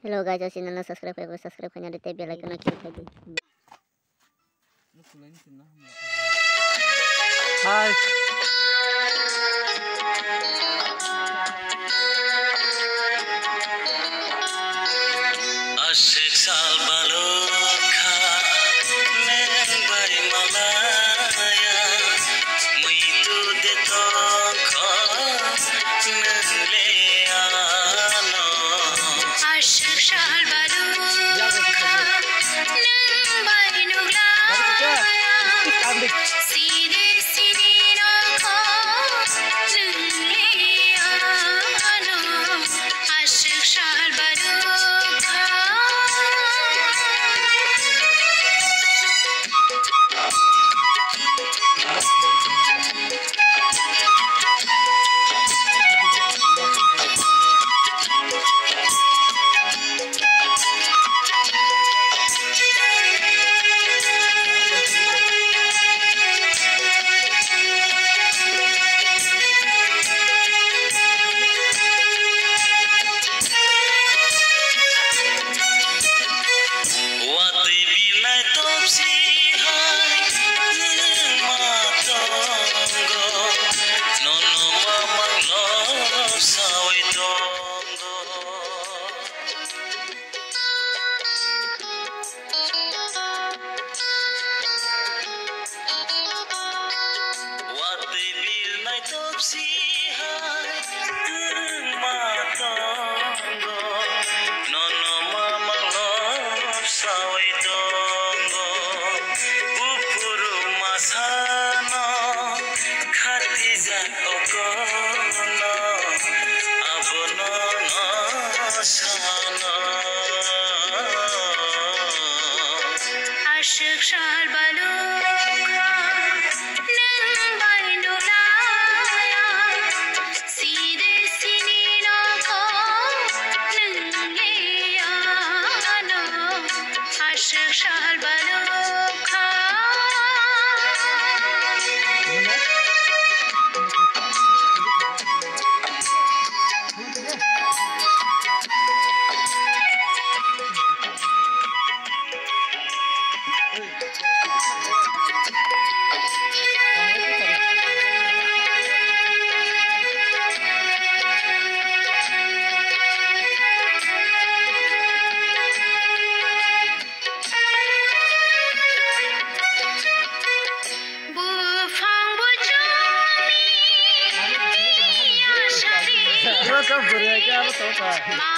Hello guys, si no nos suscribe, pues suscribe, no te like, no. Quiero 播放我祝你平安喜乐，妈。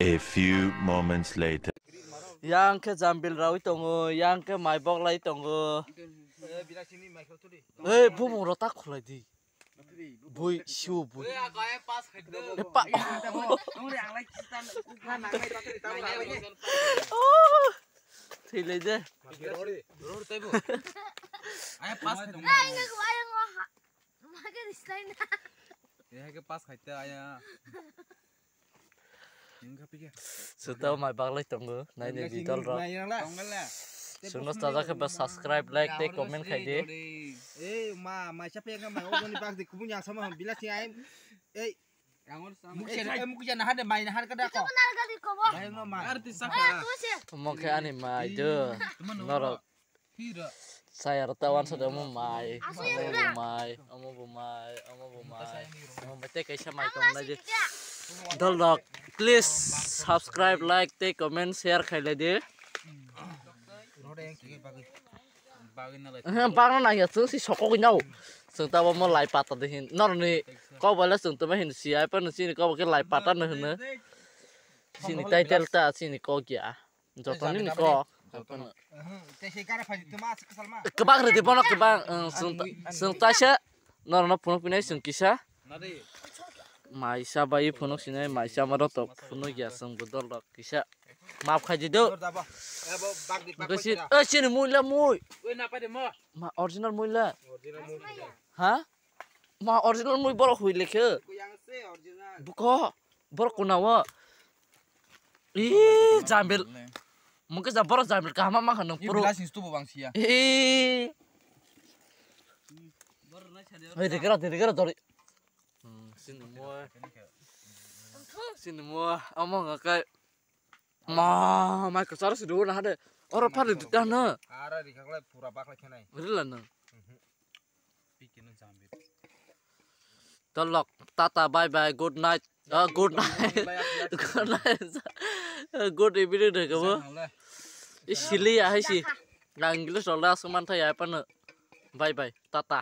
A few moments later. Yang ke jambil rawi tongo, yang ke mai bok lai tongo. Eh, bu mong rota khulai di. Bui siu bui. Eh, pa. Oh. Thì lấy chứ. Ai nghe của ai ngó. Mà cái gì đây Này Cái cái pass khai tơ ai à. Di. Eh, ma, ma siapa yang ngamai? Oh, ni bag di kubun yang sama bila sih ayam. Eh, mukse eh mukse nahan deh, main nahan kada kok. Bayang no ma. Arti saka. Mo ke ani mai de. Noro. Saya ratawan sudah mau mai. Bu mai. Bu mai. Bu mai. Kaisa mai kong na di. Dol rok. Please subscribe like te comment share khai le di. Roda yang kiri bagi. bang na ya sung si soko ki nau sung ta mo lai pata de hin nor ni ko bala sung ta hin si ai pa ni ko ke lai pata na hin si ni tai tel ta si ni ko kya jo to ni ko Teh sekarang pasti tu mas kesal ma. ke bang re de bono ke bang sung sung ta sha nor sung maisha bai phunuk sinai maisha maro to phunuk ya sang budol rak kisa maaf khaji do gasi e sin muila mui we na pa de mo ma original muila ha ma original mui bor hui lekhe buko bor kunawa i jambel mungkin jam bor jambel ka ma ma khano puru ibla sin stu bo bang sia e Hei, dekira, dekira, dekira, dekira, bang sia. Ih. Hei, dikira dikira dari. Hmm, sini mua. Sini mua. Omong ngakai. Ma, mai kesar sudah nah ada. Orang pada di tanah. Ara di kakak pura bak lagi nai. Betul lah. Tolok, tata, bye bye, good night. Uh, good night. good night. Uh, good evening deh kamu. Ih, silly ya sih. Nggak English soalnya semantai apa nih. Bye bye, tata.